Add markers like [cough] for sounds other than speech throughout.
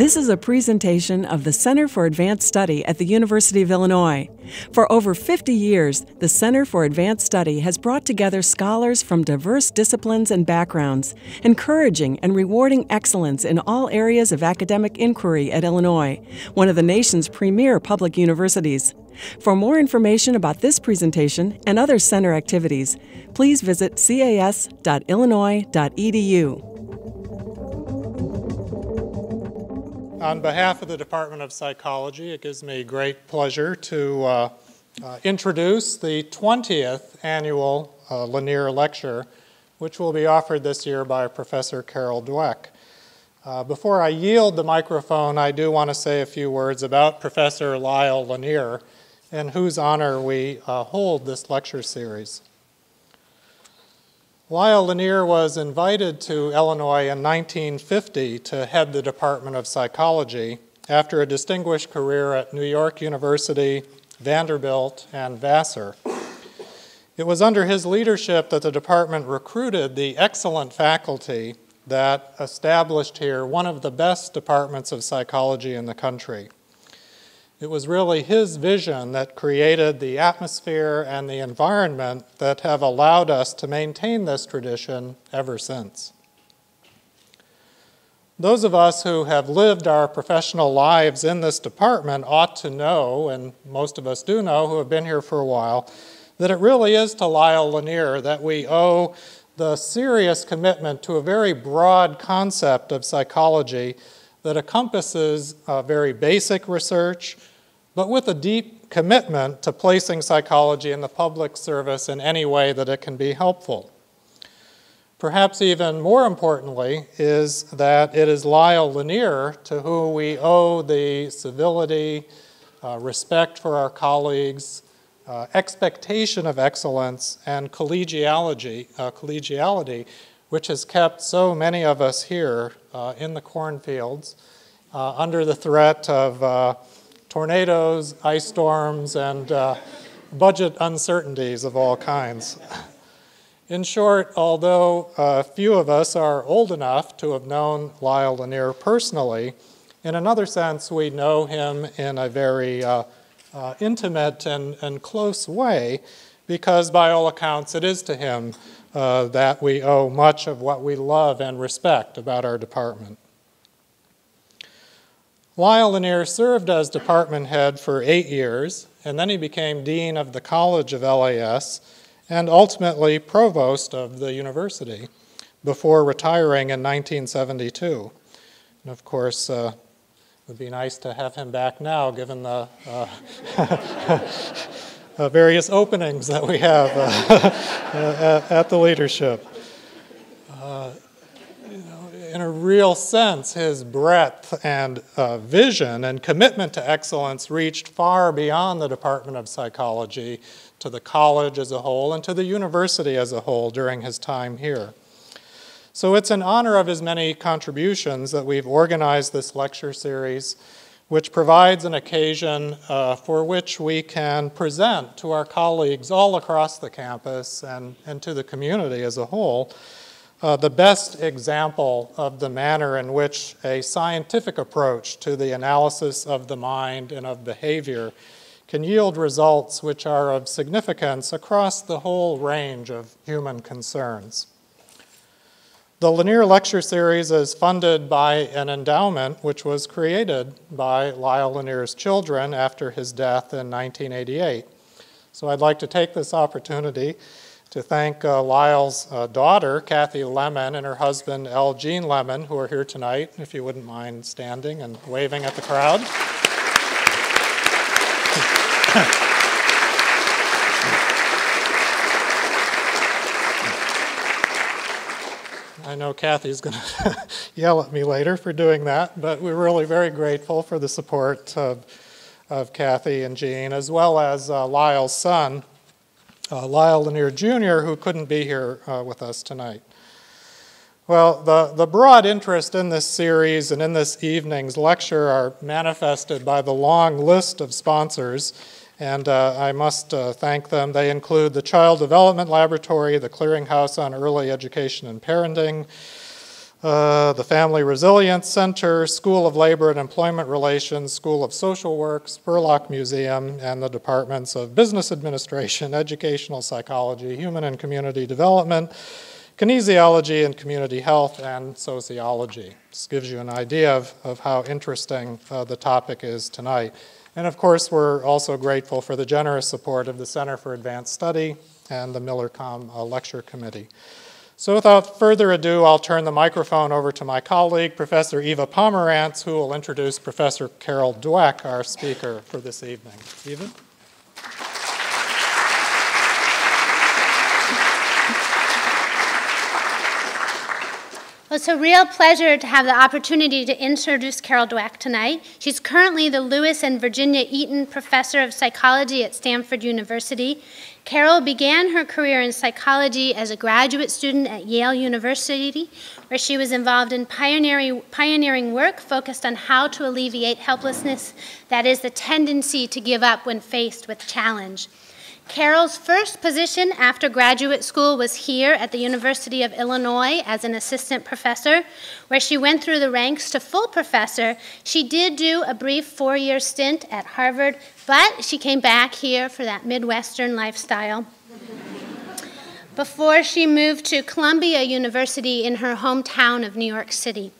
This is a presentation of the Center for Advanced Study at the University of Illinois. For over 50 years, the Center for Advanced Study has brought together scholars from diverse disciplines and backgrounds, encouraging and rewarding excellence in all areas of academic inquiry at Illinois, one of the nation's premier public universities. For more information about this presentation and other center activities, please visit cas.illinois.edu. On behalf of the Department of Psychology, it gives me great pleasure to uh, uh, introduce the 20th annual uh, Lanier Lecture, which will be offered this year by Professor Carol Dweck. Uh, before I yield the microphone, I do want to say a few words about Professor Lyle Lanier, in whose honor we uh, hold this lecture series. Lyle Lanier was invited to Illinois in 1950 to head the Department of Psychology after a distinguished career at New York University, Vanderbilt, and Vassar. It was under his leadership that the department recruited the excellent faculty that established here one of the best departments of psychology in the country. It was really his vision that created the atmosphere and the environment that have allowed us to maintain this tradition ever since. Those of us who have lived our professional lives in this department ought to know, and most of us do know who have been here for a while, that it really is to Lyle Lanier that we owe the serious commitment to a very broad concept of psychology that encompasses uh, very basic research, but with a deep commitment to placing psychology in the public service in any way that it can be helpful. Perhaps even more importantly is that it is Lyle Lanier to whom we owe the civility, uh, respect for our colleagues, uh, expectation of excellence, and collegiality, uh, collegiality, which has kept so many of us here uh, in the cornfields uh, under the threat of uh, tornadoes, ice storms, and uh, budget uncertainties of all kinds. In short, although a few of us are old enough to have known Lyle Lanier personally, in another sense, we know him in a very uh, uh, intimate and, and close way because, by all accounts, it is to him uh, that we owe much of what we love and respect about our department. Lyle Lanier served as department head for eight years, and then he became dean of the College of LAS and ultimately provost of the university before retiring in 1972. And of course, uh, it would be nice to have him back now given the uh, [laughs] uh, various openings that we have uh, [laughs] at, at, the leadership. In a real sense, his breadth and uh, vision and commitment to excellence reached far beyond the Department of Psychology to the college as a whole and to the university as a whole during his time here. So it's in honor of his many contributions that we've organized this lecture series, which provides an occasion uh, for which we can present to our colleagues all across the campus and, and to the community as a whole uh, the best example of the manner in which a scientific approach to the analysis of the mind and of behavior can yield results which are of significance across the whole range of human concerns. The Lanier Lecture Series is funded by an endowment which was created by Lyle Lanier's children after his death in 1988. So I'd like to take this opportunity to thank uh, Lyle's uh, daughter, Kathy Lemon, and her husband, L. Jean Lemon, who are here tonight, if you wouldn't mind standing and waving at the crowd. I know Kathy's going [laughs] to yell at me later for doing that, but we're really very grateful for the support of, of Kathy and Jean, as well as uh, Lyle's son, uh, Lyle Lanier Jr., who couldn't be here uh, with us tonight. Well, the, the broad interest in this series and in this evening's lecture are manifested by the long list of sponsors, and uh, I must uh, thank them. They include the Child Development Laboratory, the Clearinghouse on Early Education and Parenting, uh, the Family Resilience Center, School of Labor and Employment Relations, School of Social Work, Spurlock Museum, and the departments of Business Administration, Educational Psychology, Human and Community Development, Kinesiology and Community Health, and Sociology. This gives you an idea of, of how interesting uh, the topic is tonight. And of course, we're also grateful for the generous support of the Center for Advanced Study and the MillerComm uh, Lecture Committee. So without further ado, I'll turn the microphone over to my colleague, Professor Eva Pomerantz, who will introduce Professor Carol Dweck, our speaker for this evening. Eva? Well, it's a real pleasure to have the opportunity to introduce Carol Dweck tonight. She's currently the Lewis and Virginia Eaton Professor of Psychology at Stanford University. Carol began her career in psychology as a graduate student at Yale University, where she was involved in pioneering, work focused on how to alleviate helplessness, that is, the tendency to give up when faced with challenge. Carol's first position after graduate school was here at the University of Illinois as an assistant professor, where she went through the ranks to full professor. She did do a brief four year stint at Harvard, but she came back here for that Midwestern lifestyle. Before she moved to Columbia University in her hometown of New York City.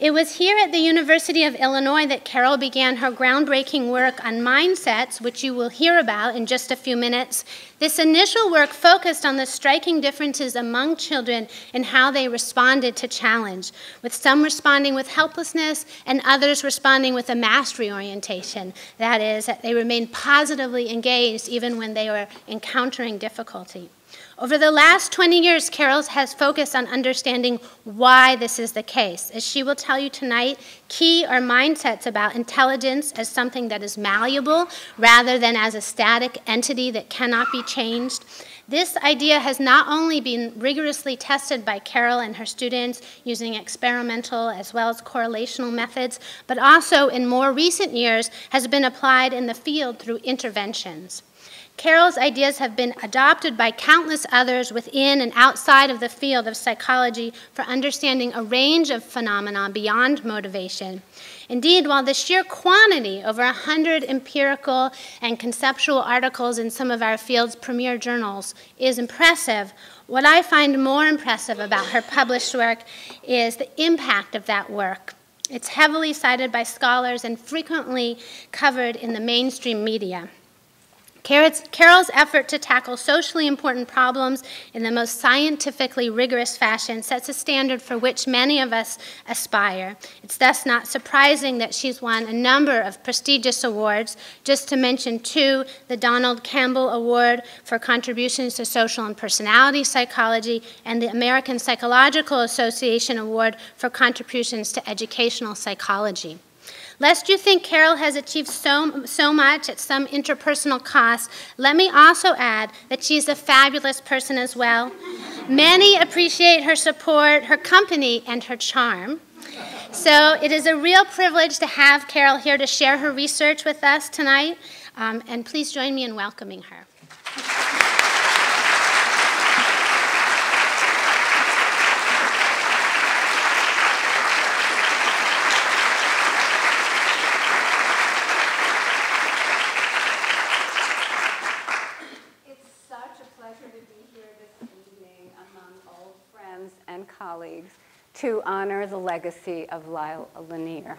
It was here at the University of Illinois that Carol began her groundbreaking work on mindsets, which you will hear about in just a few minutes. This initial work focused on the striking differences among children in how they responded to challenge, with some responding with helplessness and others responding with a mastery orientation. That is, that they remained positively engaged even when they were encountering difficulty. Over the last 20 years, Carol has focused on understanding why this is the case. As she will tell you tonight, key are mindsets about intelligence as something that is malleable rather than as a static entity that cannot be changed. This idea has not only been rigorously tested by Carol and her students using experimental as well as correlational methods, but also in more recent years has been applied in the field through interventions. Carol's ideas have been adopted by countless others within and outside of the field of psychology for understanding a range of phenomena beyond motivation. Indeed, while the sheer quantity, over 100 empirical and conceptual articles in some of our field's premier journals, is impressive, what I find more impressive about her published work is the impact of that work. It's heavily cited by scholars and frequently covered in the mainstream media. Carol's effort to tackle socially important problems in the most scientifically rigorous fashion sets a standard for which many of us aspire. It's thus not surprising that she's won a number of prestigious awards, just to mention two the Donald Campbell Award for contributions to social and personality psychology, and the American Psychological Association Award for contributions to educational psychology. Lest you think Carol has achieved so, so much at some interpersonal cost, let me also add that she's a fabulous person as well. Many appreciate her support, her company, and her charm. So it is a real privilege to have Carol here to share her research with us tonight. Um, and please join me in welcoming her. colleagues to honor the legacy of Lyle Lanier.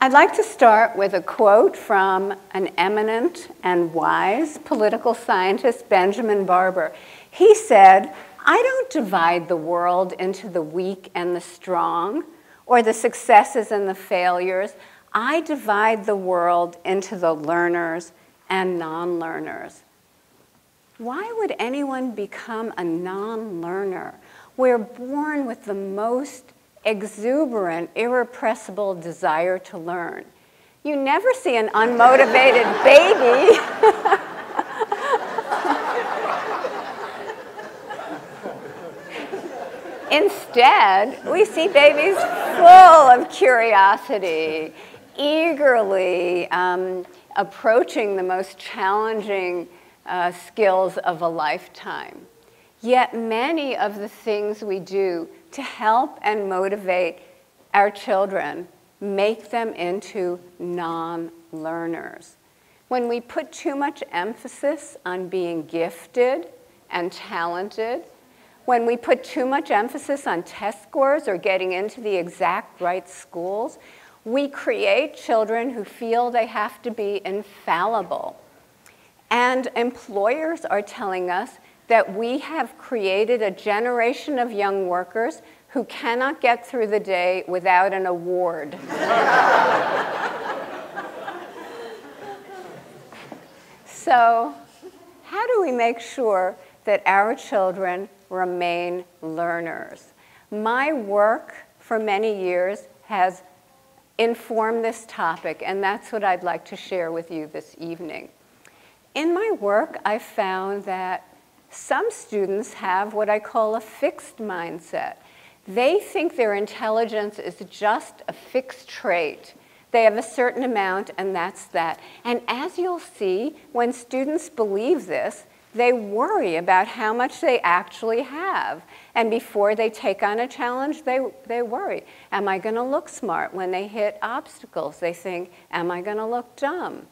I'd like to start with a quote from an eminent and wise political scientist, Benjamin Barber. He said, I don't divide the world into the weak and the strong, or the successes and the failures. I divide the world into the learners and non learners. Why would anyone become a non learner? We're born with the most exuberant, irrepressible desire to learn. You never see an unmotivated [laughs] baby. Instead, we see babies full of curiosity, eagerly um, approaching the most challenging uh, skills of a lifetime. Yet many of the things we do to help and motivate our children, make them into non learners. When we put too much emphasis on being gifted and talented, when we put too much emphasis on test scores or getting into the exact right schools, we create children who feel they have to be infallible. And employers are telling us that we have created a generation of young workers who cannot get through the day without an award. [laughs] so, how do we make sure that our children remain learners. My work for many years has informed this topic, and that's what I'd like to share with you this evening. In my work, I found that some students have what I call a fixed mindset. They think their intelligence is just a fixed trait. They have a certain amount, and that's that. And as you'll see, when students believe this, they worry about how much they actually have. And before they take on a challenge, they, they worry. Am I going to look smart when they hit obstacles? They think, am I going to look dumb?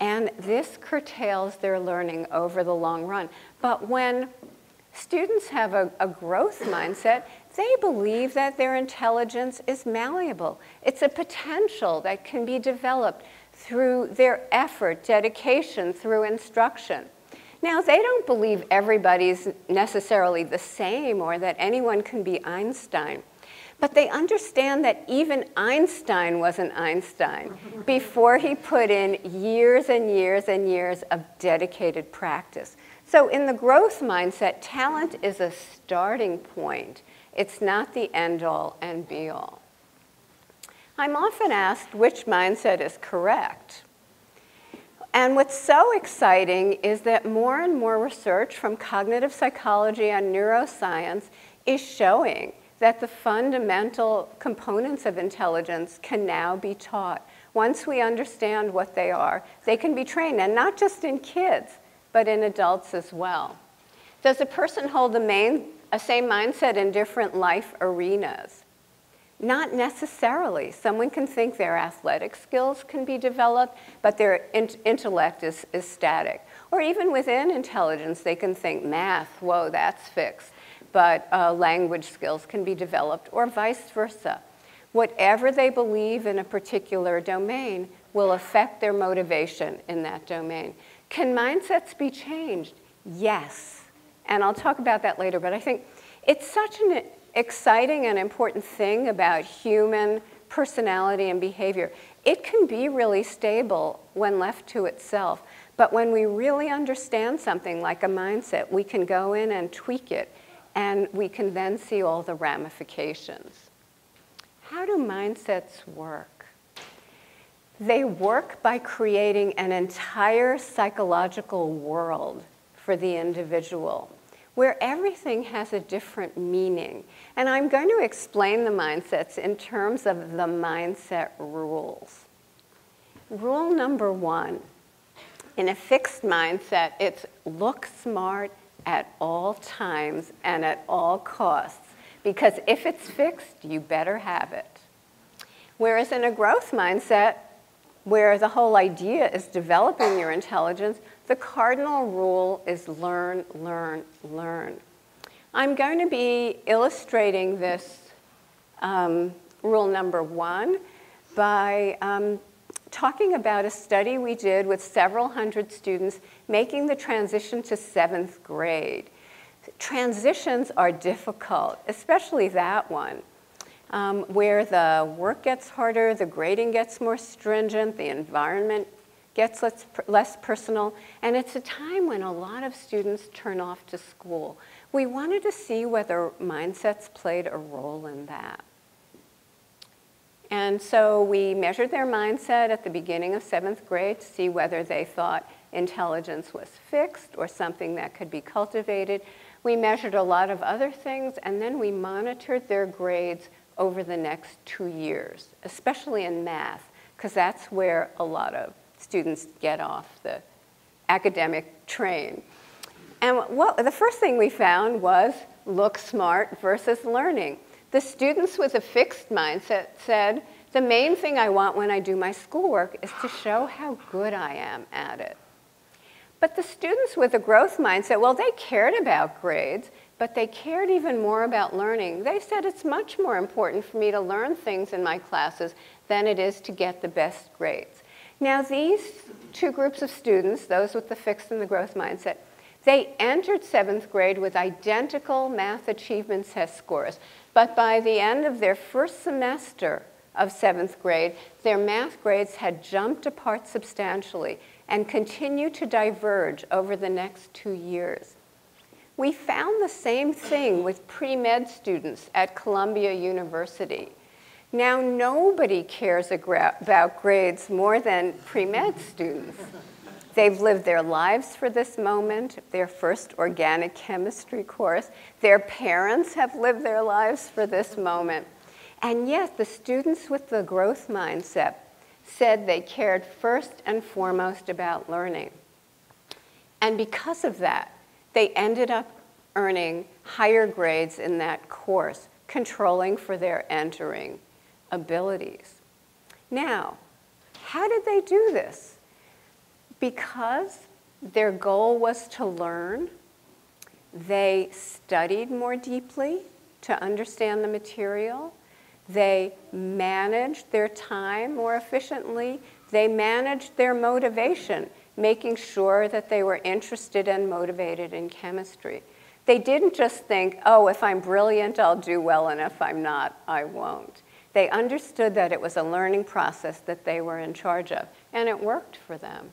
And this curtails their learning over the long run. But when students have a, a growth mindset, they believe that their intelligence is malleable. It's a potential that can be developed through their effort, dedication, through instruction. Now, they don't believe everybody's necessarily the same or that anyone can be Einstein. But they understand that even Einstein wasn't Einstein before he put in years and years and years of dedicated practice. So, in the growth mindset, talent is a starting point, it's not the end all and be all. I'm often asked which mindset is correct. And what's so exciting is that more and more research from cognitive psychology and neuroscience is showing that the fundamental components of intelligence can now be taught. Once we understand what they are, they can be trained, and not just in kids, but in adults as well. Does a person hold the main, same mindset in different life arenas? Not necessarily. Someone can think their athletic skills can be developed, but their in- intellect is, is static. Or even within intelligence, they can think math, whoa, that's fixed. But uh, language skills can be developed, or vice versa. Whatever they believe in a particular domain will affect their motivation in that domain. Can mindsets be changed? Yes. And I'll talk about that later, but I think it's such an exciting and important thing about human personality and behavior. It can be really stable when left to itself. But when we really understand something like a mindset, we can go in and tweak it, and we can then see all the ramifications. How do mindsets work? They work by creating an entire psychological world for the individual where everything has a different meaning. And I'm going to explain the mindsets in terms of the mindset rules. Rule number one in a fixed mindset, it's look smart at all times and at all costs. Because if it's fixed, you better have it. Whereas in a growth mindset, where the whole idea is developing your intelligence, the cardinal rule is learn, learn, learn. I'm going to be illustrating this um, rule number one by um, talking about a study we did with several hundred students making the transition to seventh grade. Transitions are difficult, especially that one. Um, where the work gets harder, the grading gets more stringent, the environment gets less, less personal, and it's a time when a lot of students turn off to school. We wanted to see whether mindsets played a role in that. And so we measured their mindset at the beginning of seventh grade to see whether they thought intelligence was fixed or something that could be cultivated. We measured a lot of other things, and then we monitored their grades over the next two years, especially in math, because that's where a lot of students get off the academic train. And what, the first thing we found was look smart versus learning. The students with a fixed mindset said, the main thing I want when I do my schoolwork is to show how good I am at it. But the students with a growth mindset, well, they cared about grades, but they cared even more about learning. They said it's much more important for me to learn things in my classes than it is to get the best grades. Now, these two groups of students, those with the fixed and the growth mindset, they entered seventh grade with identical math achievement test scores, but by the end of their first semester of seventh grade, their math grades had jumped apart substantially and continue to diverge over the next two years. We found the same thing with pre-med students at Columbia University. Now nobody cares about grades more than pre-med students. They've lived their lives for this moment, their first organic chemistry course. Their parents have lived their lives for this moment. And yet the students with the growth mindset said they cared first and foremost about learning. And because of that, they ended up earning higher grades in that course, controlling for their entering abilities. Now, how did they do this? Because their goal was to learn, they studied more deeply to understand the material, they managed their time more efficiently. They managed their motivation, making sure that they were interested and motivated in chemistry. They didn't just think, oh, if I'm brilliant, I'll do well, and if I'm not, I won't. They understood that it was a learning process that they were in charge of, and it worked for them.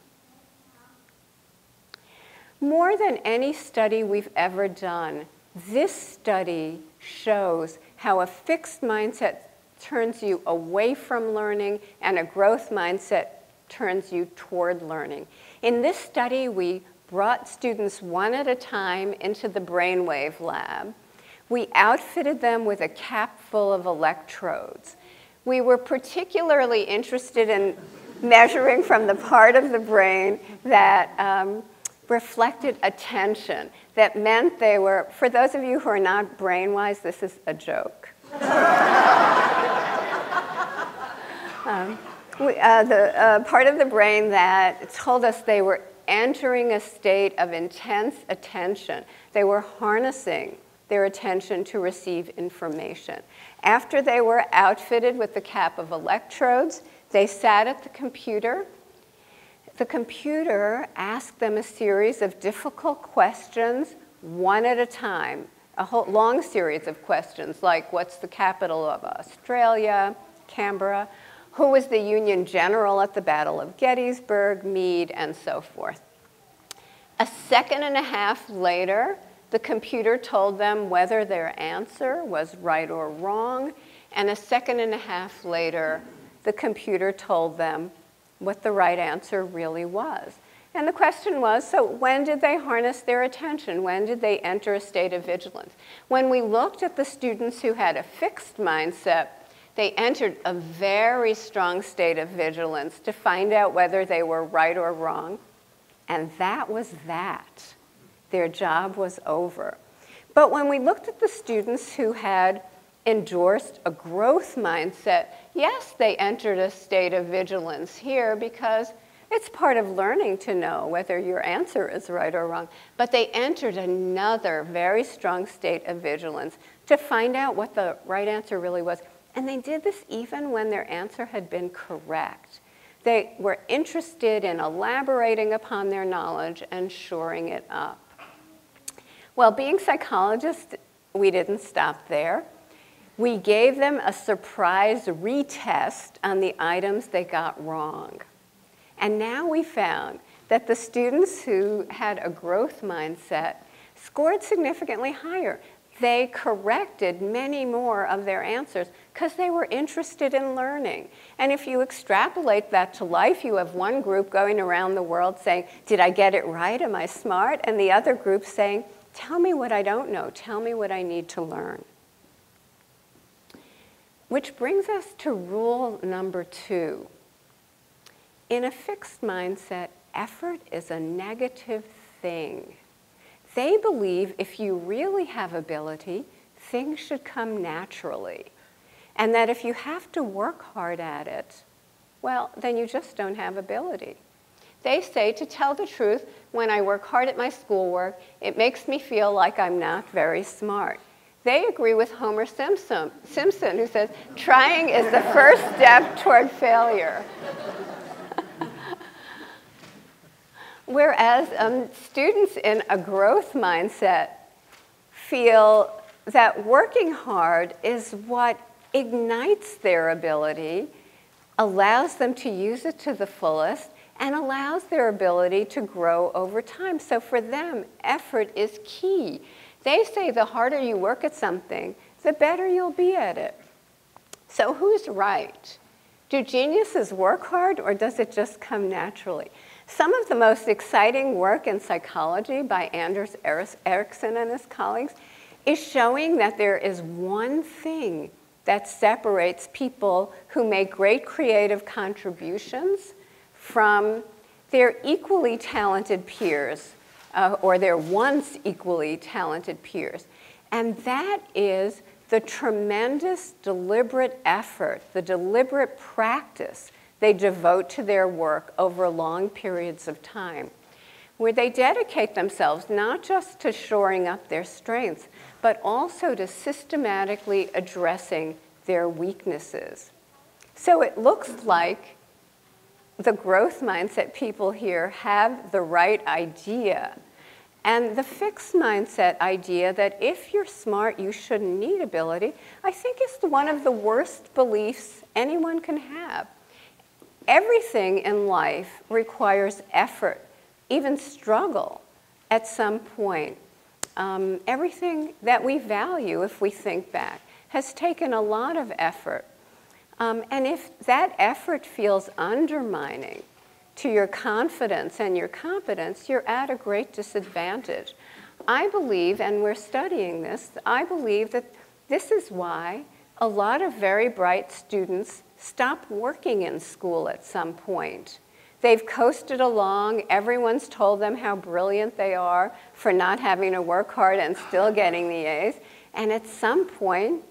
More than any study we've ever done, this study shows how a fixed mindset turns you away from learning and a growth mindset turns you toward learning. In this study, we brought students one at a time into the brainwave lab. We outfitted them with a cap full of electrodes. We were particularly interested in measuring from the part of the brain that um, reflected attention. That meant they were, for those of you who are not brain wise, this is a joke. [laughs] um, we, uh, the uh, part of the brain that told us they were entering a state of intense attention. They were harnessing their attention to receive information. After they were outfitted with the cap of electrodes, they sat at the computer. The computer asked them a series of difficult questions, one at a time, a whole long series of questions like what's the capital of Australia, Canberra, who was the Union general at the Battle of Gettysburg, Meade, and so forth. A second and a half later, the computer told them whether their answer was right or wrong, and a second and a half later, the computer told them what the right answer really was. And the question was, so when did they harness their attention? When did they enter a state of vigilance? When we looked at the students who had a fixed mindset, they entered a very strong state of vigilance to find out whether they were right or wrong. And that was that. Their job was over. But when we looked at the students who had endorsed a growth mindset, yes, they entered a state of vigilance here because it's part of learning to know whether your answer is right or wrong. But they entered another very strong state of vigilance to find out what the right answer really was. And they did this even when their answer had been correct. They were interested in elaborating upon their knowledge and shoring it up. Well, being psychologists, we didn't stop there. We gave them a surprise retest on the items they got wrong. And now we found that the students who had a growth mindset scored significantly higher. They corrected many more of their answers because they were interested in learning. And if you extrapolate that to life, you have one group going around the world saying, Did I get it right? Am I smart? And the other group saying, Tell me what I don't know. Tell me what I need to learn. Which brings us to rule number two. In a fixed mindset, effort is a negative thing. They believe if you really have ability, things should come naturally. And that if you have to work hard at it, well, then you just don't have ability. They say, to tell the truth, when I work hard at my schoolwork, it makes me feel like I'm not very smart. They agree with Homer Simpson, Simpson who says, trying is the first step toward failure. [laughs] Whereas um, students in a growth mindset feel that working hard is what ignites their ability, allows them to use it to the fullest, and allows their ability to grow over time. So for them, effort is key. They say the harder you work at something, the better you'll be at it. So who's right? Do geniuses work hard or does it just come naturally? Some of the most exciting work in psychology by Anders Ericsson and his colleagues is showing that there is one thing that separates people who make great creative contributions from their equally talented peers uh, or their once equally talented peers. And that is the tremendous deliberate effort, the deliberate practice they devote to their work over long periods of time, where they dedicate themselves not just to shoring up their strengths, but also to systematically addressing their weaknesses. So it looks like the growth mindset people here have the right idea and the fixed mindset idea that if you're smart, you shouldn't need ability, I think is one of the worst beliefs anyone can have. Everything in life requires effort, even struggle at some point. Um, everything that we value, if we think back, has taken a lot of effort. Um, and if that effort feels undermining, to your confidence and your competence, you're at a great disadvantage. I believe, and we're studying this, I believe that this is why a lot of very bright students stop working in school at some point. They've coasted along, everyone's told them how brilliant they are for not having to work hard and still getting the A's, and at some point,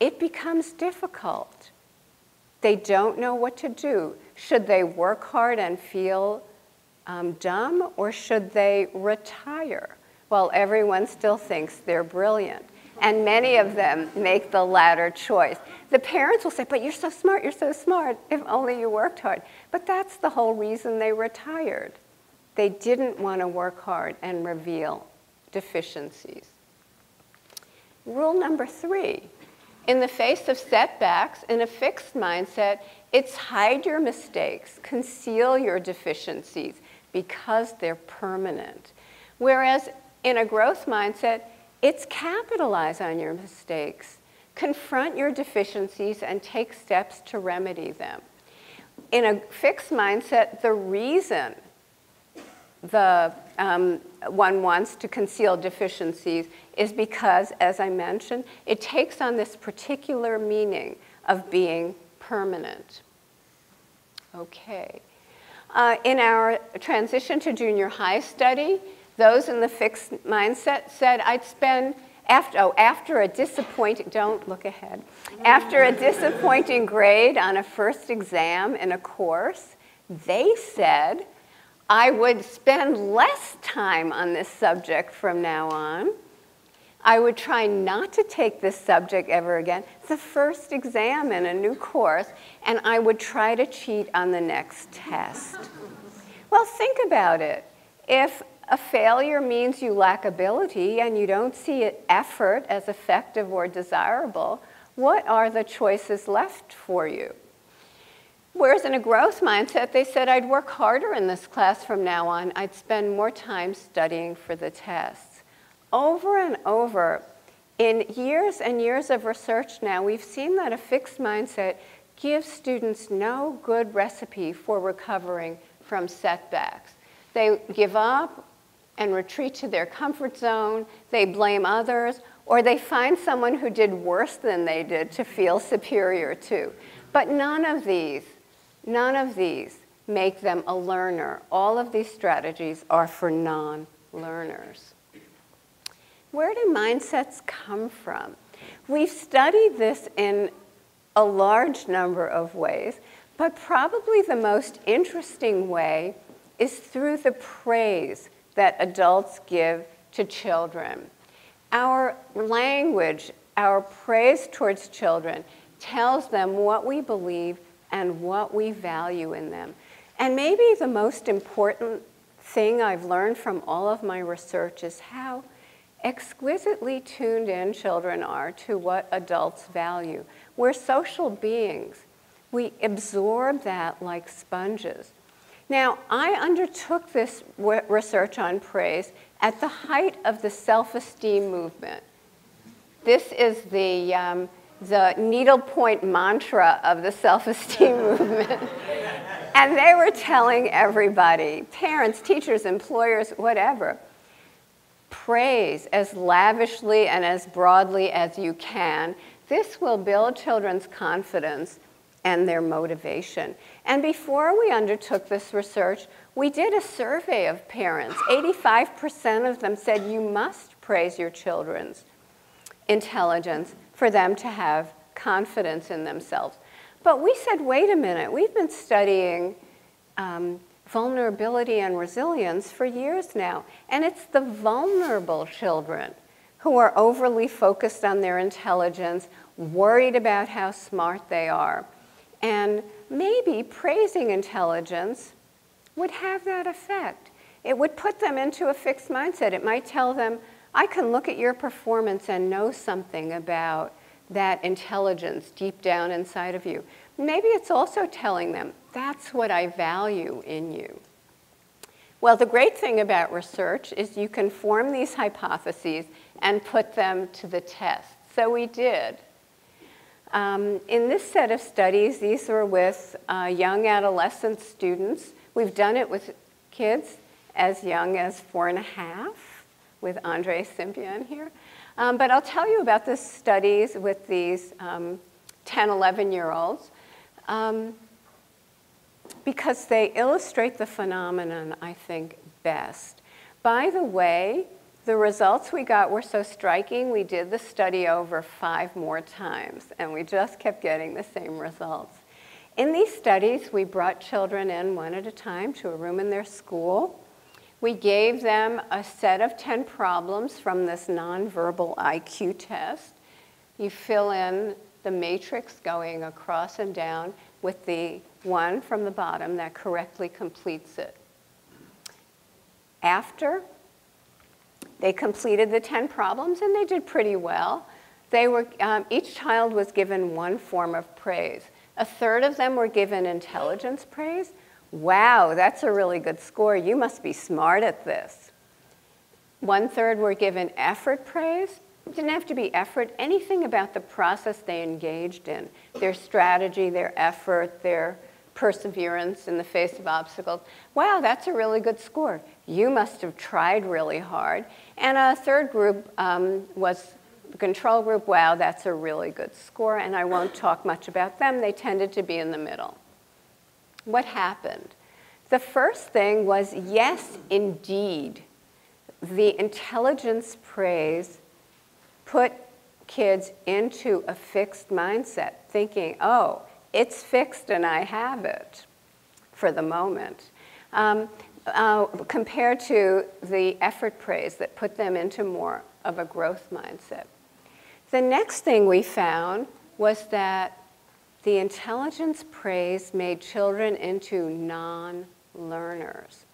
it becomes difficult. They don't know what to do. Should they work hard and feel um, dumb, or should they retire while everyone still thinks they're brilliant? And many of them make the latter choice. The parents will say, But you're so smart, you're so smart, if only you worked hard. But that's the whole reason they retired. They didn't want to work hard and reveal deficiencies. Rule number three in the face of setbacks, in a fixed mindset, it's hide your mistakes, conceal your deficiencies because they're permanent. Whereas in a growth mindset, it's capitalize on your mistakes, confront your deficiencies, and take steps to remedy them. In a fixed mindset, the reason the um, one wants to conceal deficiencies is because, as I mentioned, it takes on this particular meaning of being permanent. Okay. Uh, in our transition to junior high study, those in the fixed mindset said, I'd spend after, oh, after a disappointing, don't look ahead, after a disappointing grade on a first exam in a course, they said, I would spend less time on this subject from now on. I would try not to take this subject ever again. It's the first exam in a new course, and I would try to cheat on the next test. [laughs] Well, think about it. If a failure means you lack ability and you don't see effort as effective or desirable, what are the choices left for you? Whereas in a growth mindset, they said I'd work harder in this class from now on. I'd spend more time studying for the tests. Over and over, in years and years of research now, we've seen that a fixed mindset gives students no good recipe for recovering from setbacks. They give up and retreat to their comfort zone, they blame others, or they find someone who did worse than they did to feel superior to. But none of these None of these make them a learner. All of these strategies are for non learners. Where do mindsets come from? We've studied this in a large number of ways, but probably the most interesting way is through the praise that adults give to children. Our language, our praise towards children, tells them what we believe and what we value in them. And maybe the most important thing I've learned from all of my research is how exquisitely tuned in children are to what adults value. We're social beings. We absorb that like sponges. Now, I undertook this research on praise at the height of the self esteem movement. This is the, um, the needlepoint mantra of the self esteem [laughs] movement. and they were telling everybody parents, teachers, employers, whatever praise as lavishly and as broadly as you can. This will build children's confidence and their motivation. And before we undertook this research, we did a survey of parents. 85% of them said you must praise your children's intelligence for them to have confidence in themselves. But we said, wait a minute, we've been studying um, vulnerability and resilience for years now, and it's the vulnerable children who are overly focused on their intelligence, worried about how smart they are. And maybe praising intelligence would have that effect. It would put them into a fixed mindset. It might tell them, I can look at your performance and know something about that intelligence deep down inside of you. Maybe it's also telling them, that's what I value in you. Well, the great thing about research is you can form these hypotheses and put them to the test. So we did. Um, in this set of studies, these were with uh, young adolescent students. We've done it with kids as young as four and a half, with Andre Cimpian here. Um, but I'll tell you about the studies with these um, 10, 11 year olds um, because they illustrate the phenomenon, I think, best. By the way, the results we got were so striking, we did the study over five more times, and we just kept getting the same results. In these studies, we brought children in one at a time to a room in their school. We gave them a set of 10 problems from this nonverbal IQ test. You fill in the matrix going across and down with the one from the bottom that correctly completes it. After they completed the 10 problems and they did pretty well. They were, um, each child was given one form of praise. A third of them were given intelligence praise. Wow, that's a really good score. You must be smart at this. One third were given effort praise. It didn't have to be effort, anything about the process they engaged in, their strategy, their effort, their perseverance in the face of obstacles. Wow, that's a really good score. You must have tried really hard. And a third group um, was the control group. Wow, that's a really good score. And I won't talk much about them. They tended to be in the middle. What happened? The first thing was yes, indeed. The intelligence praise put kids into a fixed mindset, thinking, oh, it's fixed and I have it for the moment. Um, uh, compared to the effort praise that put them into more of a growth mindset. The next thing we found was that the intelligence praise made children into non learners.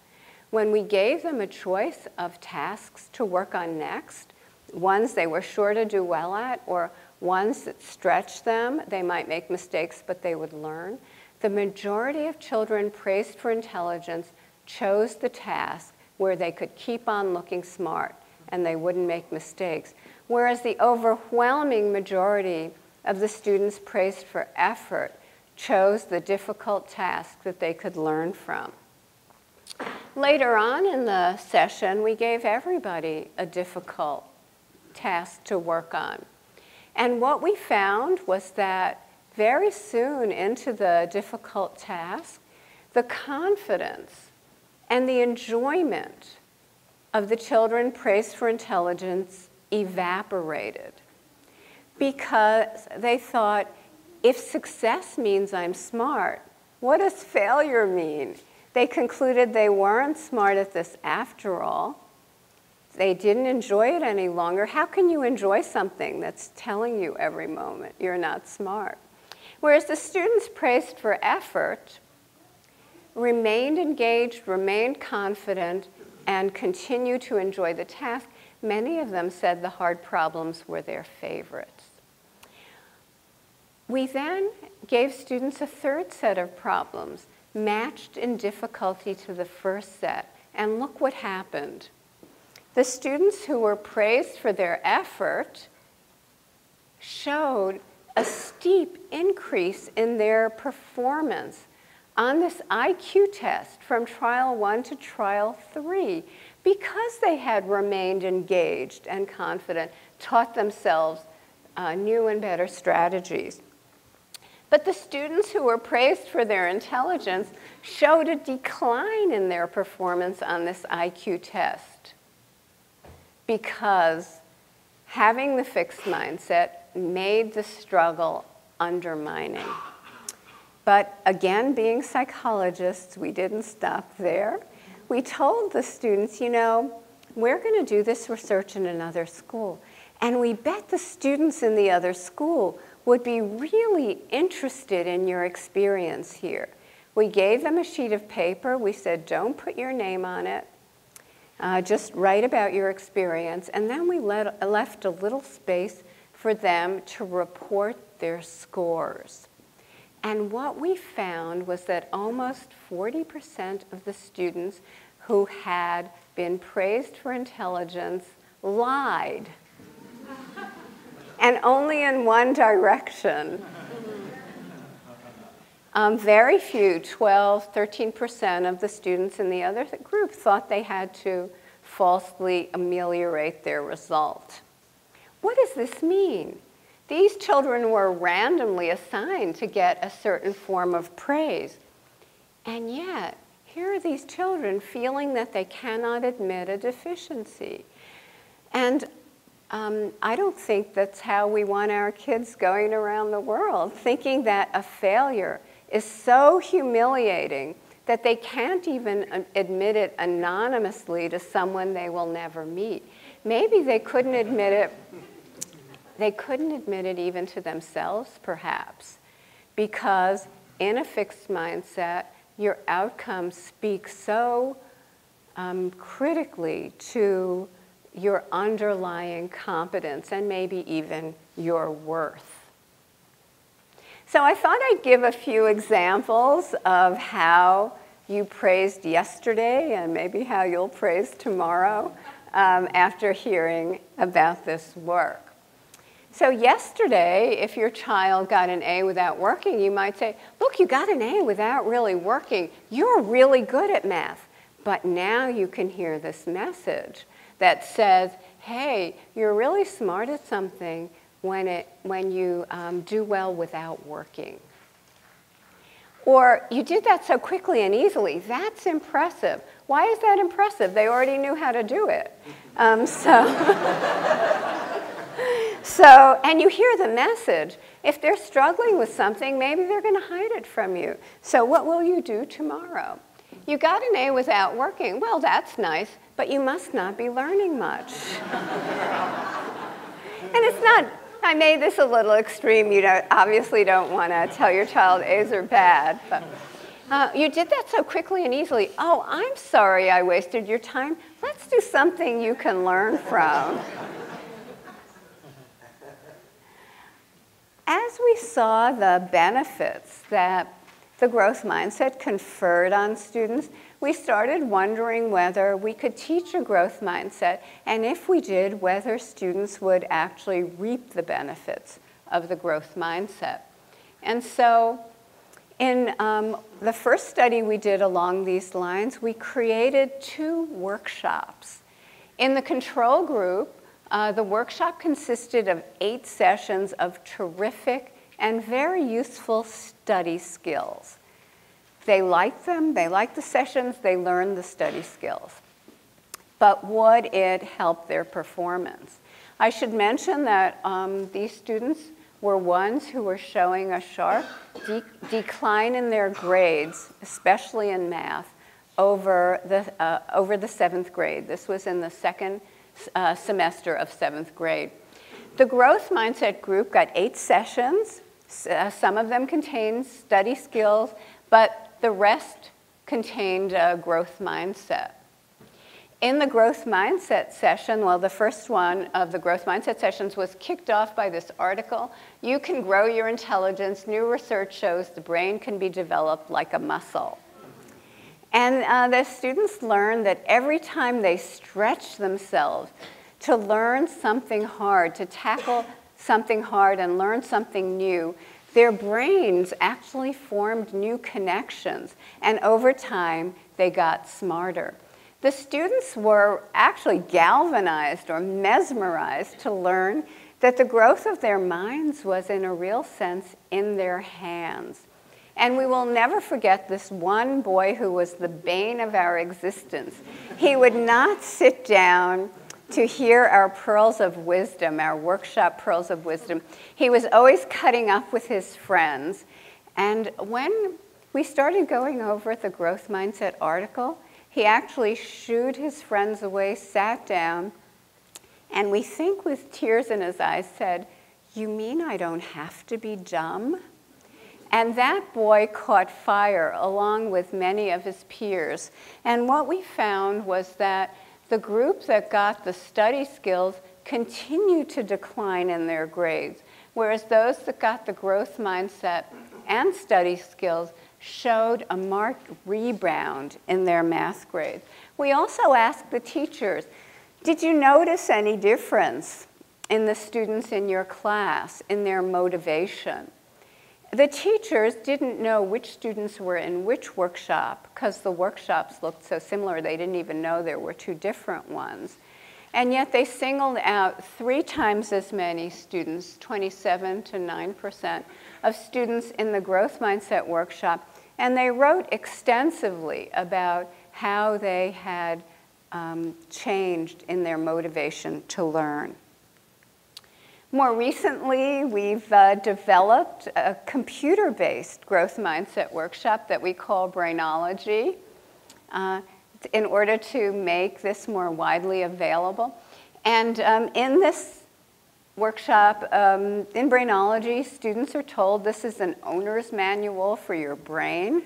When we gave them a choice of tasks to work on next, ones they were sure to do well at, or ones that stretched them, they might make mistakes, but they would learn. The majority of children praised for intelligence chose the task where they could keep on looking smart and they wouldn't make mistakes. Whereas the overwhelming majority of the students praised for effort chose the difficult task that they could learn from. Later on in the session, we gave everybody a difficult task to work on. And what we found was that very soon into the difficult task, the confidence and the enjoyment of the children praised for intelligence evaporated because they thought if success means I'm smart, what does failure mean? They concluded they weren't smart at this after all. They didn't enjoy it any longer. How can you enjoy something that's telling you every moment you're not smart? Whereas the students praised for effort, remained engaged, remained confident, and continued to enjoy the task, many of them said the hard problems were their favorites. We then gave students a third set of problems, matched in difficulty to the first set, and look what happened. The students who were praised for their effort showed a steep increase in their performance on this IQ test from trial one to trial three because they had remained engaged and confident, taught themselves uh, new and better strategies. But the students who were praised for their intelligence showed a decline in their performance on this IQ test because having the fixed mindset made the struggle undermining. But again, being psychologists, we didn't stop there. We told the students, you know, we're going to do this research in another school. And we bet the students in the other school would be really interested in your experience here. We gave them a sheet of paper. We said, don't put your name on it. Uh, just write about your experience. And then we let, left a little space for them to report their scores. And what we found was that almost 40% of the students who had been praised for intelligence lied. [laughs] and only in one direction. Um, very few, 12, 13% of the students in the other group thought they had to falsely ameliorate their result. What does this mean? These children were randomly assigned to get a certain form of praise. And yet, here are these children feeling that they cannot admit a deficiency. And um, I don't think that's how we want our kids going around the world, thinking that a failure is so humiliating that they can't even admit it anonymously to someone they will never meet. Maybe they couldn't admit it they couldn't admit it even to themselves, perhaps, because in a fixed mindset, your outcomes speak so um, critically to your underlying competence and maybe even your worth. So I thought I'd give a few examples of how you praised yesterday and maybe how you'll praise tomorrow um, after hearing about this work. So yesterday, if your child got an A without working, you might say, look, you got an A without really working. You're really good at math. But now you can hear this message that says, hey, you're really smart at something when, it, when you um, do well without working. Or you did that so quickly and easily. That's impressive. Why is that impressive? They already knew how to do it. Um, so. [laughs] So, and you hear the message. If they're struggling with something, maybe they're going to hide it from you. So, what will you do tomorrow? You got an A without working. Well, that's nice, but you must not be learning much. and it's not, I made this a little extreme. You don't, obviously don't want to tell your child A's are bad, but uh, you did that so quickly and easily. Oh, I'm sorry I wasted your time. Let's do something you can learn from. as we saw the benefits that the growth mindset conferred on students, we started wondering whether we could teach a growth mindset, and if we did, whether students would actually reap the benefits of the growth mindset. And so, in um, the first study we did along these lines, we created two workshops. In the control group, uh, the workshop consisted of eight sessions of terrific and very useful study skills. They liked them, they liked the sessions, they learned the study skills. But would it help their performance? I should mention that um, these students were ones who were showing a sharp de decline in their grades, especially in math, over the, uh, over the seventh grade. This was in the second uh, semester of seventh grade. The growth mindset group got eight sessions. Uh, some of them contained study skills, but the rest contained a growth mindset. In the growth mindset session, well, the first one of the growth mindset sessions was kicked off by this article. You can grow your intelligence. New research shows the brain can be developed like a muscle. And uh, the students learned that every time they stretch themselves to learn something hard, to tackle something hard and learn something new, their brains actually formed new connections. And over time, they got smarter. The students were actually galvanized or mesmerized to learn that the growth of their minds was, in a real sense, in their hands. And we will never forget this one boy who was the bane of our existence. He would not sit down to hear our pearls of wisdom, our workshop pearls of wisdom. He was always cutting up with his friends. And when we started going over the growth mindset article, he actually shooed his friends away, sat down, and we think with tears in his eyes said, You mean I don't have to be dumb? And that boy caught fire along with many of his peers. And what we found was that the group that got the study skills continued to decline in their grades, whereas those that got the growth mindset and study skills showed a marked rebound in their math grades. We also asked the teachers, did you notice any difference in the students in your class, in their motivation? The teachers didn't know which students were in which workshop because the workshops looked so similar, they didn't even know there were two different ones. And yet they singled out three times as many students, 27 to 9%, of students in the growth mindset workshop and they wrote extensively about how they had um, changed in their motivation to learn. More recently, we've uh, developed a computer based growth mindset workshop that we call Brainology uh, in order to make this more widely available. And um, in this workshop um, in brainology, students are told this is an owner's manual for your brain,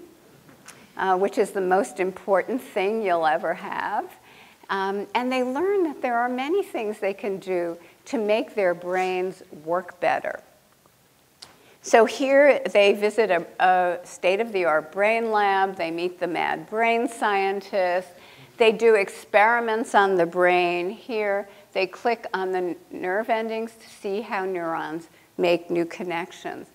uh, which is the most important thing you'll ever have. Um, and they learn that there are many things they can do to make their brains work better. So here they visit a, a state of the art brain lab, they meet the mad brain scientist, they do experiments on the brain. Here they click on the nerve endings to see how neurons make new connections.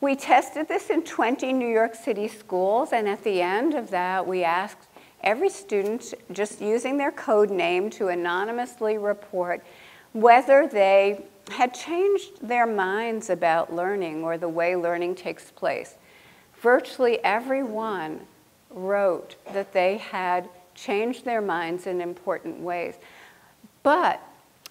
We tested this in 20 New York City schools, and at the end of that, we asked every student, just using their code name, to anonymously report whether they had changed their minds about learning or the way learning takes place. Virtually everyone wrote that they had changed their minds in important ways. But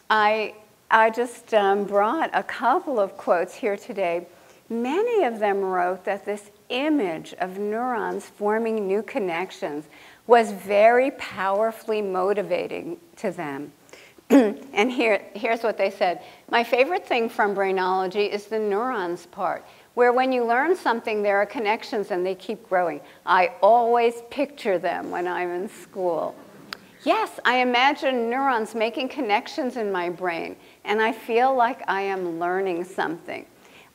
I, I just um, brought a couple of quotes here today. Many of them wrote that this image of neurons forming new connections was very powerfully motivating to them. [clears throat] and here, here's what they said My favorite thing from brainology is the neurons part, where when you learn something, there are connections and they keep growing. I always picture them when I'm in school. Yes, I imagine neurons making connections in my brain, and I feel like I am learning something.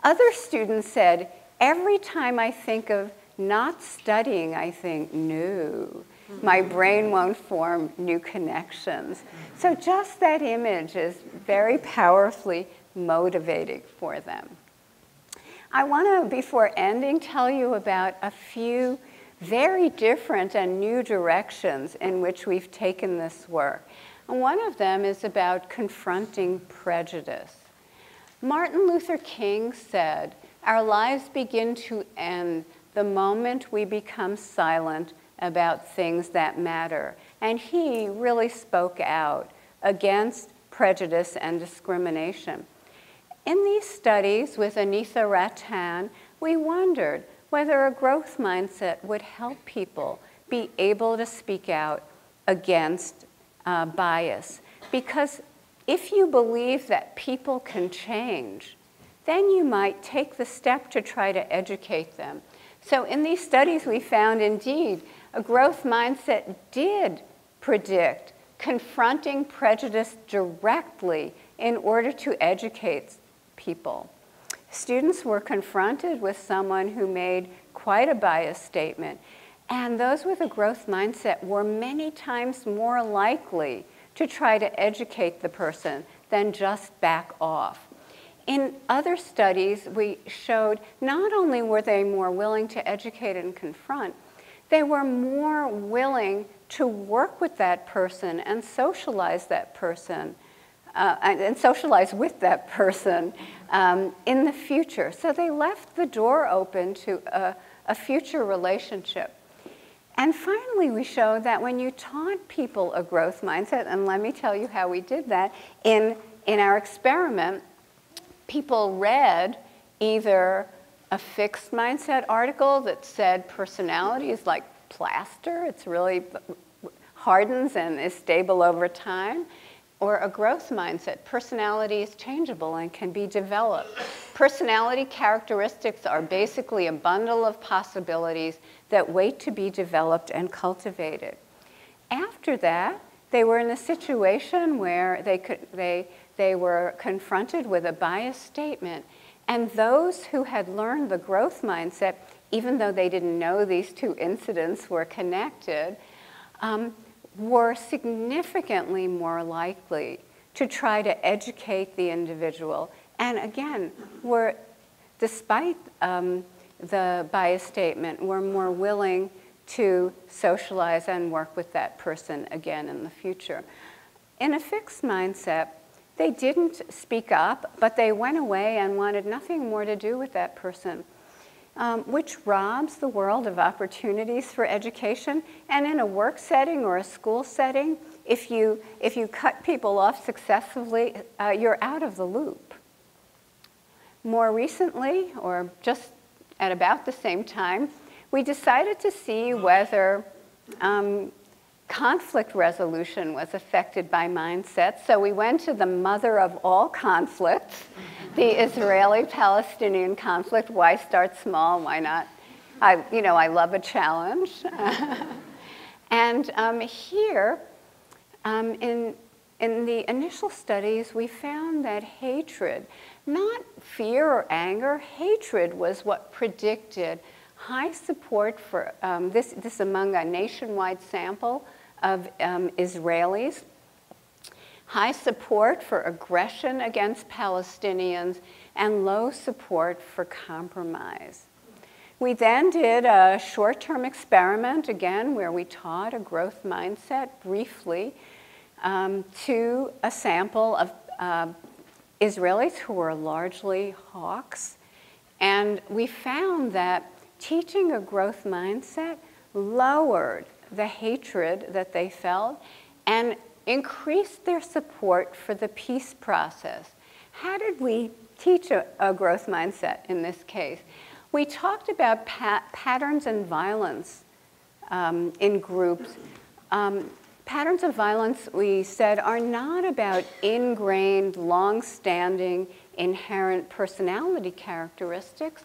Other students said, every time I think of not studying, I think, no, my brain won't form new connections. So just that image is very powerfully motivating for them. I want to, before ending, tell you about a few very different and new directions in which we've taken this work. And one of them is about confronting prejudice. Martin Luther King said, Our lives begin to end the moment we become silent about things that matter. And he really spoke out against prejudice and discrimination. In these studies with Aneeta Rattan, we wondered whether a growth mindset would help people be able to speak out against uh, bias. Because if you believe that people can change, then you might take the step to try to educate them. So, in these studies, we found indeed a growth mindset did predict confronting prejudice directly in order to educate people. Students were confronted with someone who made quite a biased statement, and those with a growth mindset were many times more likely to try to educate the person than just back off. In other studies, we showed not only were they more willing to educate and confront, they were more willing to work with that person and socialize that person uh, and socialize with that person um, in the future. So they left the door open to a, a future relationship. And finally, we showed that when you taught people a growth mindset, and let me tell you how we did that, in, in our experiment, people read either a fixed mindset article that said personality is like plaster, it's really hardens and is stable over time, or a growth mindset. Personality is changeable and can be developed. Personality characteristics are basically a bundle of possibilities that wait to be developed and cultivated. After that, they were in a situation where they, could, they, they were confronted with a biased statement. And those who had learned the growth mindset, even though they didn't know these two incidents were connected, um, were significantly more likely to try to educate the individual. And again, were, despite um, the bias statement, were more willing to socialize and work with that person again in the future. In a fixed mindset, they didn't speak up, but they went away and wanted nothing more to do with that person um, which robs the world of opportunities for education. And in a work setting or a school setting, if you, if you cut people off successfully, uh, you're out of the loop. More recently, or just at about the same time, we decided to see whether um, conflict resolution was affected by mindset. So we went to the mother of all conflicts, the Israeli Palestinian conflict. Why start small? Why not? I, you know, I love a challenge. [laughs] and um, here, um, in, in the initial studies, we found that hatred, not fear or anger, hatred was what predicted high support for um, this, this among a nationwide sample of um, Israelis, high support for aggression against Palestinians, and low support for compromise. We then did a short term experiment, again, where we taught a growth mindset briefly um, to a sample of uh, Israelis who were largely hawks. And we found that teaching a growth mindset lowered the hatred that they felt and increased their support for the peace process. How did we teach a, a growth mindset in this case? We talked about pa- patterns and violence um, in groups. Um, patterns of violence, we said, are not about ingrained, long standing, inherent personality characteristics,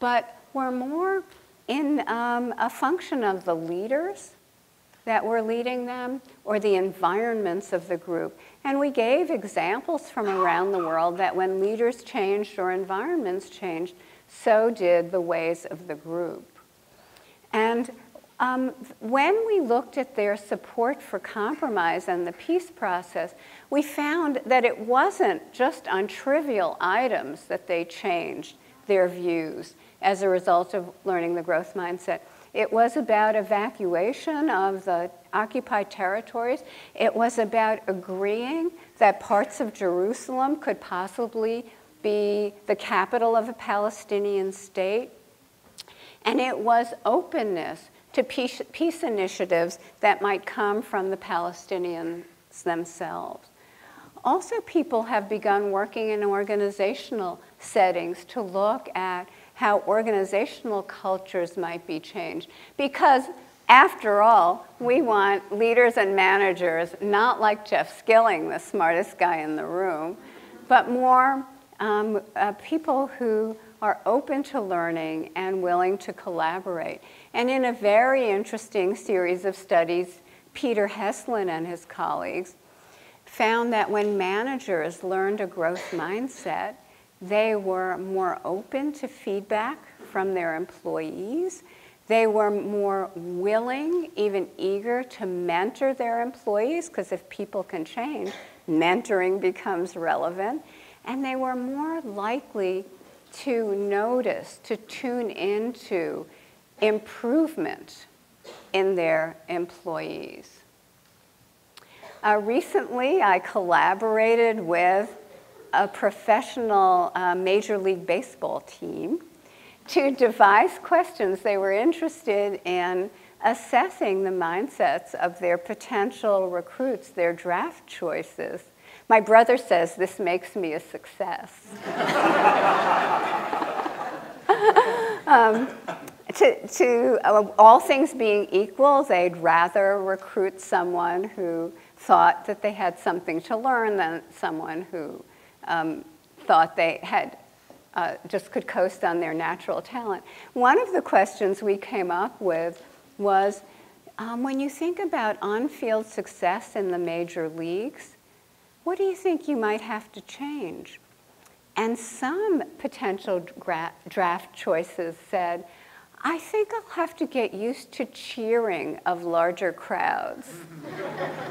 but were more in um, a function of the leaders that were leading them or the environments of the group. And we gave examples from around the world that when leaders changed or environments changed, so did the ways of the group. And um, when we looked at their support for compromise and the peace process, we found that it wasn't just on trivial items that they changed their views as a result of learning the growth mindset. It was about evacuation of the occupied territories. It was about agreeing that parts of Jerusalem could possibly be the capital of a Palestinian state. And it was openness to peace, peace initiatives that might come from the Palestinians themselves. Also, people have begun working in organizational settings to look at how organizational cultures might be changed. Because, after all, we want leaders and managers not like Jeff Skilling, the smartest guy in the room, but more um, uh, people who are open to learning and willing to collaborate. And in a very interesting series of studies, Peter Heslin and his colleagues found that when managers learned a growth mindset, they were more open to feedback from their employees. They were more willing, even eager to mentor their employees, because if people can change, mentoring becomes relevant. And they were more likely to notice, to tune into improvement in their employees. Uh, recently, I collaborated with a professional uh, Major League Baseball team to devise questions they were interested in assessing the mindsets of their potential recruits, their draft choices. My brother says this makes me a success. [laughs] um, to, to uh, all things being equal, they'd rather recruit someone who thought that they had something to learn than someone who um, thought they had uh, just could coast on their natural talent. One of the questions we came up with was um, when you think about on field success in the major leagues, what do you think you might have to change? And some potential gra- draft choices said, I think I'll have to get used to cheering of larger crowds.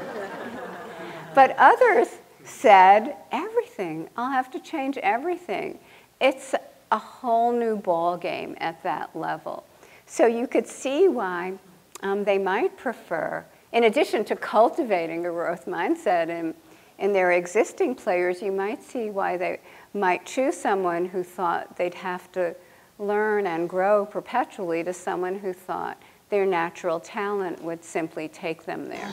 [laughs] but others said, everything. I'll have to change everything. It's a whole new ball game at that level. So you could see why um, they might prefer, in addition to cultivating a growth mindset in, in their existing players, you might see why they might choose someone who thought they'd have to learn and grow perpetually to someone who thought their natural talent would simply take them there.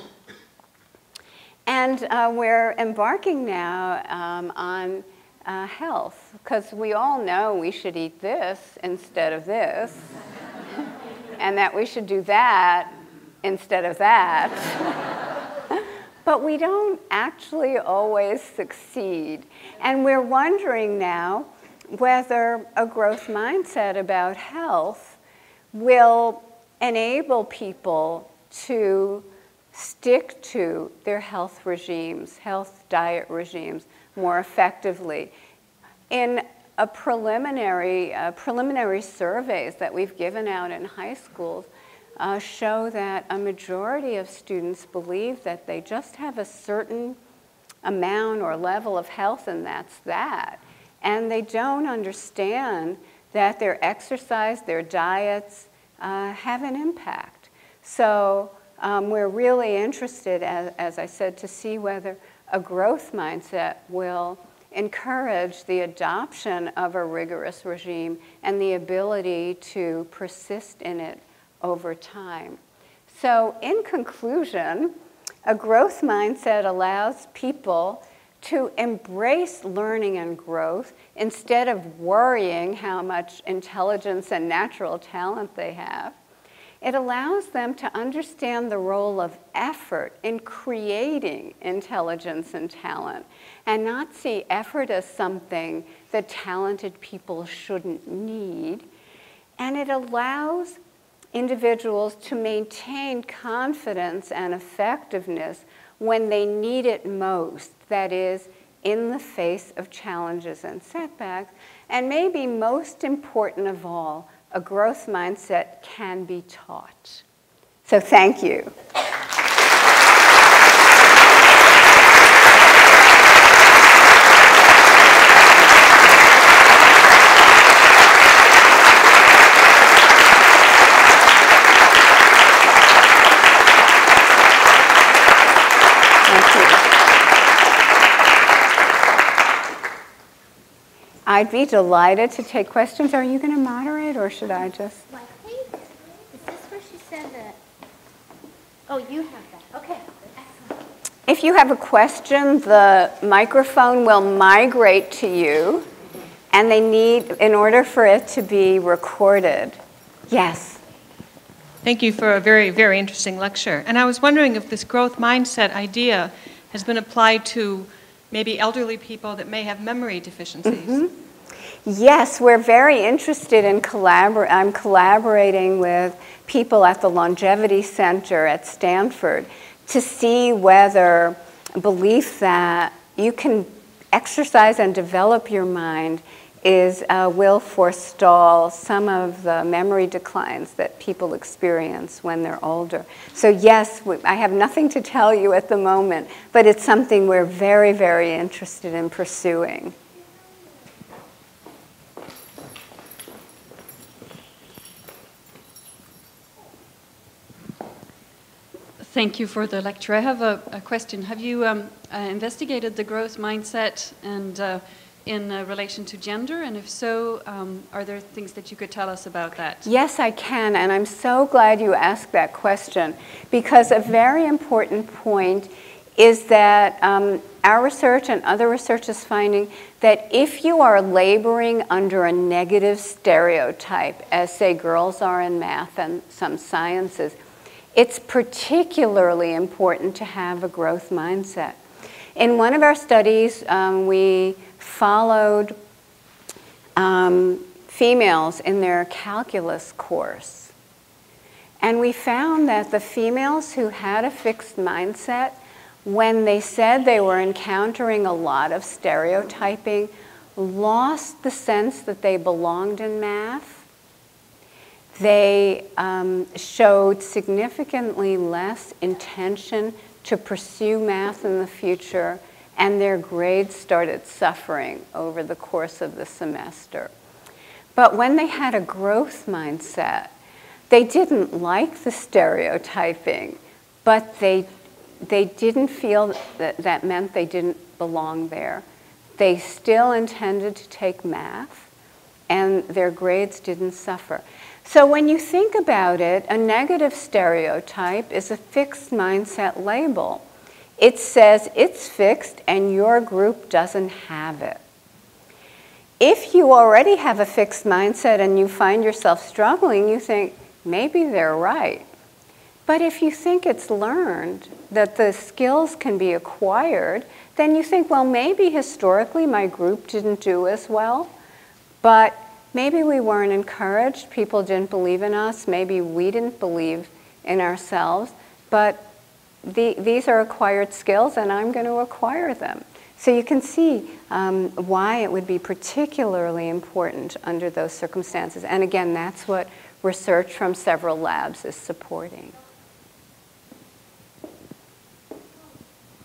And uh, we're embarking now um, on uh, health, because we all know we should eat this instead of this, [laughs] and that we should do that instead of that. [laughs] but we don't actually always succeed. And we're wondering now whether a growth mindset about health will enable people to stick to their health regimes, health diet regimes more effectively. In a preliminary, uh, preliminary surveys that we've given out in high schools uh, show that a majority of students believe that they just have a certain amount or level of health and that's that. And they don't understand that their exercise, their diets uh, have an impact. So um, we're really interested, as, as I said, to see whether a growth mindset will encourage the adoption of a rigorous regime and the ability to persist in it over time. So, in conclusion, a growth mindset allows people to embrace learning and growth instead of worrying how much intelligence and natural talent they have. It allows them to understand the role of effort in creating intelligence and talent and not see effort as something that talented people shouldn't need. And it allows individuals to maintain confidence and effectiveness when they need it most, that is, in the face of challenges and setbacks. And maybe most important of all, a growth mindset can be taught. So thank you. I'd be delighted to take questions. Are you going to moderate or should I just? Well, I think, is this where she said that? Oh, you have that. Okay, excellent. if you have a question, the microphone will migrate to you, and they need, in order for it to be recorded. Yes. Thank you for a very, very interesting lecture. And I was wondering if this growth mindset idea has been applied to maybe elderly people that may have memory deficiencies. Mm-hmm. Yes, we're very interested in collabor- I'm collaborating with people at the Longevity Center at Stanford to see whether belief that you can exercise and develop your mind is uh, will forestall some of the memory declines that people experience when they're older. So yes, I have nothing to tell you at the moment, but it's something we're very, very interested in pursuing. Thank you for the lecture. I have a, a question. Have you um, uh, investigated the growth mindset and uh, in uh, relation to gender? And if so, um, are there things that you could tell us about that? Yes, I can. And I'm so glad you asked that question because a very important point is that um, our research and other research is finding that if you are laboring under a negative stereotype, as say girls are in math and some sciences, it's particularly important to have a growth mindset. In one of our studies, um, we followed um, females in their calculus course. And we found that the females who had a fixed mindset, when they said they were encountering a lot of stereotyping, lost the sense that they belonged in math they um, showed significantly less intention to pursue math in the future, and their grades started suffering over the course of the semester. But when they had a growth mindset, they didn't like the stereotyping, but they, they didn't feel that that meant they didn't belong there. They still intended to take math, and their grades didn't suffer. So when you think about it, a negative stereotype is a fixed mindset label. It says it's fixed and your group doesn't have it. If you already have a fixed mindset and you find yourself struggling, you think, maybe they're right. But if you think it's learned, that the skills can be acquired, then you think, well, maybe historically my group didn't do as well, but maybe we weren't encouraged, people didn't believe in us, maybe we didn't believe in ourselves, but the, these are acquired skills and I'm going to acquire them. So you can see um, why it would be particularly important under those circumstances. And again, that's what research from several labs is supporting.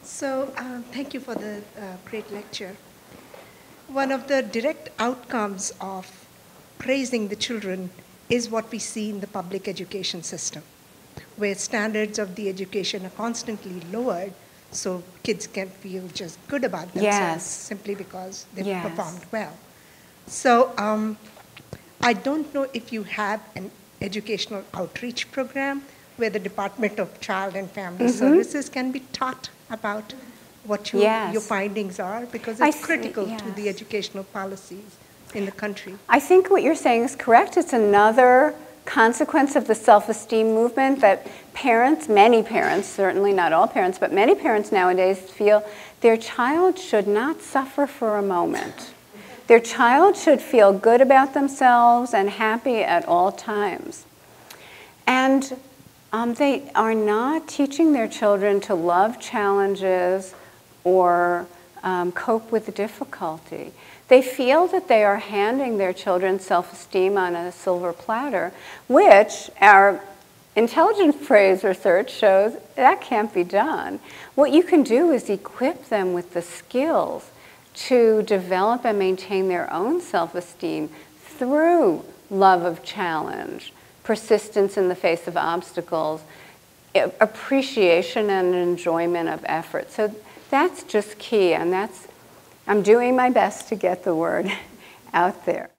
So um, thank you for the uh, great lecture. One of the direct outcomes of praising the children is what we see in the public education system, where standards of the education are constantly lowered so kids can feel just good about themselves yes. simply because they've yes. performed well. So um, I don't know if you have an educational outreach program where the Department of Child and Family mm-hmm. Services can be taught about what your, yes. your findings are because it's critical yes. to the educational policies in the country. I think what you're saying is correct. It's another consequence of the self-esteem movement that parents, many parents, certainly not all parents, but many parents nowadays feel their child should not suffer for a moment. Their child should feel good about themselves and happy at all times. And um, they are not teaching their children to love challenges or um, cope with difficulty. They feel that they are handing their children self esteem on a silver platter, which our intelligence praise research shows that can't be done. What you can do is equip them with the skills to develop and maintain their own self esteem through love of challenge, persistence in the face of obstacles, appreciation and enjoyment of effort. So that's just key, and that's I'm doing my best to get the word [laughs] out there.